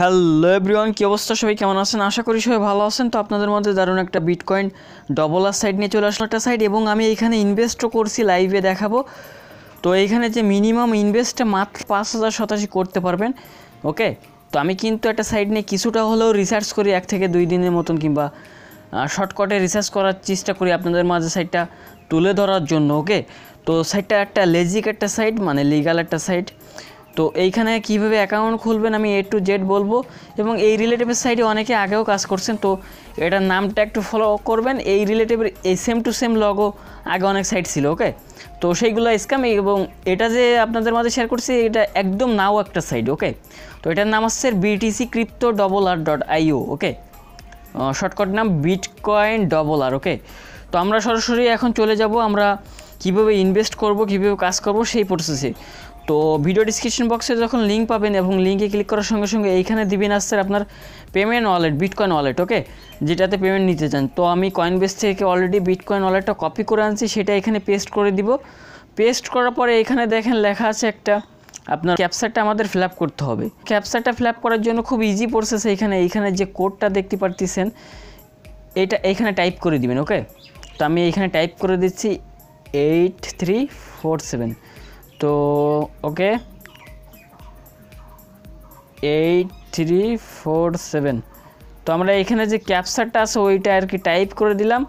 Hello everyone, কী অবস্থা? সবাই কেমন আছেন? আশা করি সবাই ভালো আছেন। তো আপনাদের মধ্যে দারুণ একটা বিটকয়েন ডবল আর সাইড নিয়ে চলে আসলো একটা সাইড এবং আমি এখানে ইনভেস্টও করছি লাইভে দেখাবো। তো এইখানে যে মিনিমাম ইনভেস্টটা মাত্র পাঁচ হাজার শতাশি করতে পারবেন ওকে তো আমি কিন্তু একটা সাইড নিয়ে কিছুটা হলেও রিসার্চ করি, এক থেকে দুই দিনের মতন কিংবা শর্টকাটে রিসার্চ করার চেষ্টা করি আপনাদের মাঝে সাইডটা তুলে ধরার জন্য ওকে তো সাইটটা একটা লেজিক একটা সাইট মানে লিগাল একটা সাইট তো এইখানে কীভাবে অ্যাকাউন্ট খুলবেন আমি এ টু জেড বলব এবং এই রিলেটিভের সাইডে অনেকে আগেও কাজ করছেন, তো এটার নামটা একটু ফলো করবেন। এই রিলেটিভের এই সেম টু সেম লগো আগে অনেক সাইট ছিল ওকে তো সেইগুলো স্ক্যাম এবং এটা যে আপনাদের মাঝে শেয়ার করছি, এটা একদম নাও একটা সাইট ওকে তো এটার নাম হচ্ছে BTC crypto double R dot IO okay shortcut নাম বিটকয়েন ডবল আর ওকে তো আমরা সরাসরি এখন চলে যাব, আমরা কীভাবে ইনভেস্ট করব, কীভাবে কাজ করব সেই প্রসেসে তো ভিডিও ডিসক্রিপশন বক্সে যখন লিঙ্ক পাবেন এবং লিঙ্কে ক্লিক করার সঙ্গে সঙ্গে এইখানে দিবেন আসছে আপনার payment wallet bitcoin wallet okay যেটাতে পেমেন্ট নিতে চান। তো আমি কয়েনবেস থেকে অলরেডি বিটকয়েন ওয়ালেটটা কপি করে আনছি, সেটা এখানে পেস্ট করে দিব। পেস্ট করার পরে এখানে দেখেন লেখা আছে একটা, আপনার ক্যাপচারটা আমাদের ফিল করতে হবে। ক্যাপচারটা ফিল করার জন্য খুব ইজি প্রসেস এখানে, এইখানে যে কোডটা দেখতে পারতেছেন, এটা এখানে টাইপ করে দিবেন ওকে তো আমি এখানে টাইপ করে দিচ্ছি এইট থ্রি ফোর সেভেন তো, okay? Eight three four seven. তো আমরা এখানে যে ক্যাপচারটা আছে, ওইটা আর কি টাইপ করে দিলাম।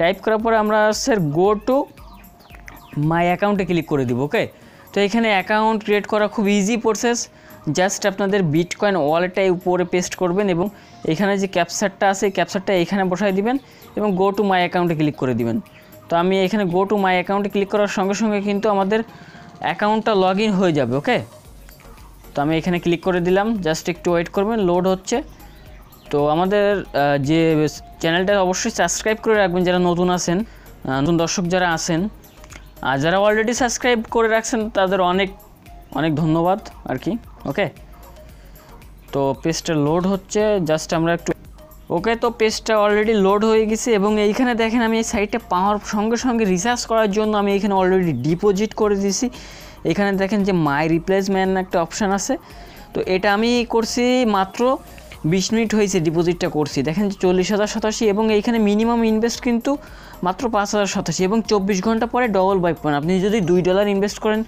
টাইপ করার পরে আমরা স্যার গো টু মাই অ্যাকাউন্টে ক্লিক করে দিব, ওকে? তো এখানে অ্যাকাউন্ট ক্রিয়েট করা খুব ইজি প্রসেস। জাস্ট আপনাদের বিটকয়েন ওয়ালেটটাই উপরে পেস্ট করবেন এবং এখানে যে ক্যাপচারটা আছে ক্যাপচারটা এখানে বসাই দিবেন এবং গো টু মাই অ্যাকাউন্টে ক্লিক করে দিবেন। তো আমি এখানে গো টু মাই অ্যাকাউন্টে ক্লিক করার সঙ্গে সঙ্গে কিন্তু আমাদের অ্যাকাউন্টটা লগ হয়ে যাবে, ওকে? তো আমি এখানে ক্লিক করে দিলাম, জাস্ট একটু ওয়েট করবেন, লোড হচ্ছে। তো আমাদের যে চ্যানেলটা অবশ্যই সাবস্ক্রাইব করে রাখবেন যারা নতুন আছেন নতুন দর্শক যারা আছেন। আর যারা অলরেডি সাবস্ক্রাইব করে রাখছেন, তাদের অনেক অনেক ধন্যবাদ আর কি, ওকে? তো পেজটা লোড হচ্ছে, জাস্ট আমরা একটু ওকে তো পেজটা অলরেডি লোড হয়ে গেছে এবং এইখানে দেখেন আমি এই সাইটটা পাওয়ার সঙ্গে সঙ্গে রিসার্চ করার জন্য আমি এখানে অলরেডি ডিপোজিট করে দিয়েছি। এখানে দেখেন যে মাই রিপ্লেসমেন্ট একটা অপশান আছে। তো এটা আমি করছি মাত্র বিশ মিনিট হয়েছে ডিপোজিটটা করছি। দেখেন যে চল্লিশ হাজার শতাশি এবং এইখানে মিনিমাম ইনভেস্ট কিন্তু মাত্র পাঁচ হাজার শতাশি এবং চব্বিশ ঘণ্টা পরে ডবল বাইক পাবেন আপনি যদি দুই ডলার ইনভেস্ট করেন,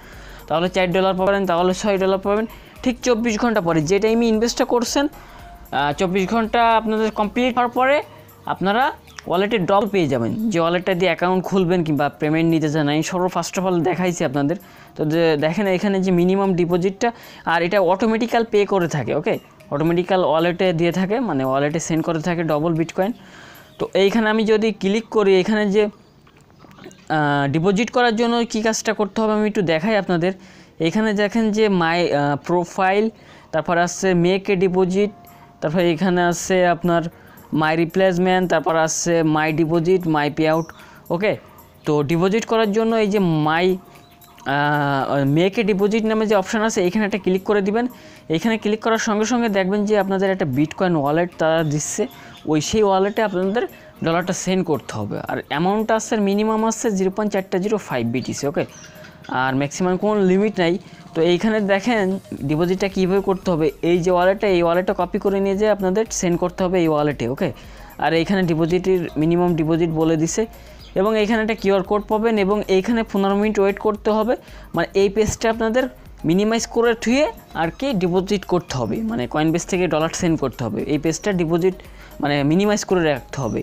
তাহলে চার ডলার পাবেন, তাহলে ছয় ডলার পাবেন। ঠিক চব্বিশ ঘণ্টা পরে যে টাইমে ইনভেস্টটা করছেন চব্বিশ ঘণ্টা আপনাদের কমপ্লিট হওয়ার পরে আপনারা ওয়ালেটে ডল পেয়ে যাবেন। যে ওয়ালেটটা দিয়ে অ্যাকাউন্ট খুলবেন কিংবা পেমেন্ট নিতে চান, আমি সর্ব ফার্স্ট অফ অল দেখাইছি আপনাদের। তো দেখেন এখানে যে মিনিমাম ডিপোজিটটা আর এটা অটোমেটিক্যাল পে করে থাকে ওকে অটোমেটিক্যাল ওয়ালেটে দিয়ে থাকে মানে ওয়ালেটে সেন্ড করে থাকে ডবল বিটকয়েন তো এইখানে আমি যদি ক্লিক করি, এখানে যে ডিপোজিট করার জন্য কী কাজটা করতে হবে আমি একটু দেখাই আপনাদের। এখানে দেখেন যে মাই প্রোফাইল তারপর আসছে মেক এ ডিপোজিট তারপর এখানে আছে আপনার মাই রিপ্লেসমেন্ট তারপর আসছে my deposit my pay out okay তো ডিপোজিট করার জন্য এই যে মাই মেকে ডিপোজিট নামে যে অপশান আছে, এখানে একটা ক্লিক করে দিবেন। এখানে ক্লিক করার সঙ্গে সঙ্গে দেখবেন যে আপনাদের একটা বিটকয়েন ওয়ালেট তারা দিচ্ছে। ওই সেই ওয়ালেটে আপনাদের ডলারটা সেন্ড করতে হবে। আর অ্যামাউন্টটা আসছে মিনিমাম আসছে জিরো পয়েন্ট চারটা জিরো ফাইভ বিটিসি ওকে আর ম্যাক্সিমাম কোনো লিমিট নাই। তো এইখানে দেখেন ডিপোজিটটা কীভাবে করতে হবে? এই যে ওয়ালেটটা এই ওয়ালেটটা কপি করে নিয়ে যেয়ে আপনাদের সেন্ড করতে হবে এই ওয়ালেটে ওকে আর এইখানে ডিপোজিটের মিনিমাম ডিপোজিট বলে দিছে। এবং এইখানে একটা কিউআর কোড পাবেন এবং এইখানে পনেরো মিনিট ওয়েট করতে হবে। মানে এই পেজটা আপনাদের মিনিমাইজ করে থুয়ে আর কি ডিপোজিট করতে হবে। মানে কয়েন বেস থেকে ডলার সেন্ড করতে হবে। এই পেজটা ডিপোজিট মানে মিনিমাইজ করে রাখতে হবে।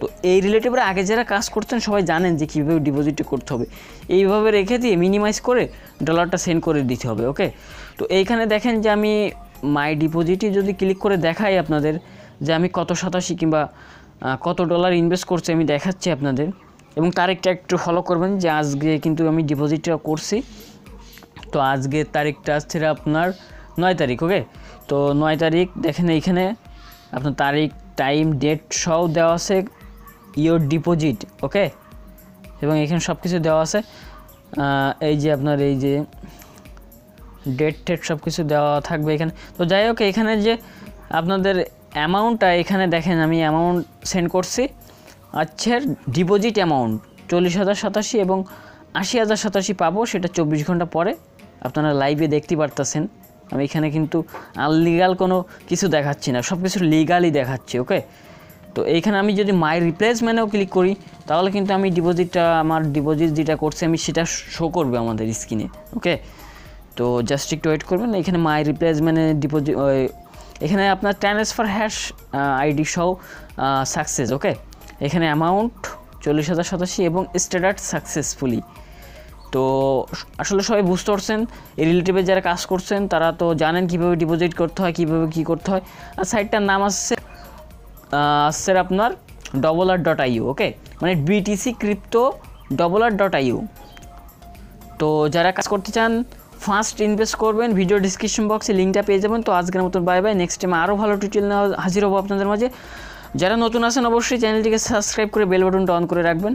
তো এই রিলেটিভরা আগে যারা কাজ করতেন, সবাই জানেন যে কীভাবে ডিপোজিটটা করতে হবে। এইভাবে রেখে দিয়ে মিনিমাইজ করে ডলারটা সেন্ড করে দিতে হবে ওকে তো এইখানে দেখেন যে আমি মাই ডিপোজিটই যদি ক্লিক করে দেখাই আপনাদের, যে আমি কত শতাশি কিংবা কত ডলার ইনভেস্ট করছি আমি দেখাচ্ছি আপনাদের। এবং তারিখটা একটু ফলো করবেন যে আজকে কিন্তু আমি ডিপোজিটটা করছি। তো আজকের তারিখটা আসছে আপনার নয় তারিখ ওকে তো নয় তারিখ, দেখেন এইখানে আপনার তারিখ টাইম ডেট সব দেওয়া আছে। ইয়োর ডিপোজিট ওকে এবং এখানে সব কিছু দেওয়া আছে। এই যে আপনার এই যে ডেট টেট সব কিছু দেওয়া থাকবে এখানে। তো যাই হোক, এখানে যে আপনাদের অ্যামাউন্টটা এখানে দেখেন আমি অ্যামাউন্ট সেন্ড করছি। আচ্ছা ডিপোজিট অ্যামাউন্ট চল্লিশ হাজার সাতাশি এবং আশি হাজার সাতাশি পাবো, সেটা চব্বিশ ঘণ্টা পরে। আপনারা লাইভে দেখতে পারতেছেন। আমি এখানে কিন্তু আনলিগাল কোনো কিছু দেখাচ্ছি না সব কিছু লিগালি দেখাচ্ছি ওকে তো এইখানে আমি যদি মাই রিপ্লেসমেন্টেও ক্লিক করি, তাহলে কিন্তু আমি ডিপোজিটটা, আমার ডিপোজিট যেটা করছে, আমি সেটা শো করবে আমাদের স্ক্রিনে ওকে তো জাস্ট একটু ওয়েট করবেন, এখানে মাই রিপ্লেসমেন্টে ডিপোজিট এখানে আপনার ট্রান্সফার হ্যাশ আইডি সহ সাকসেস ওকে এখানে অ্যামাউন্ট চল্লিশ হাজার সাতাশি এবং স্ট্যাটাস সাকসেসফুলি তো আসলে সবাই বুঝতে পারছেন, এই রিলেটিভে যারা কাজ করছেন, তারা তো জানেন কীভাবে ডিপোজিট করতে হয়, কীভাবে কী করতে হয়। আর সাইটটার নাম আসছে আসছে আপনার double R dot IO okay মানে BTC crypto double R dot IO তো যারা কাজ করতে চান ফার্স্ট ইনভেস্ট করবেন ভিডিও ডিসক্রিপশন বক্সে লিঙ্কটা পেয়ে যাবেন। তো আজকের মতন বাই বাই নেক্সট টাইম আরও ভালো টিউটোরিয়াল হাজির হব আপনাদের মাঝে। যারা নতুন আসেন অবশ্যই চ্যানেলটিকে সাবস্ক্রাইব করে বেল বাটনটা অন করে রাখবেন।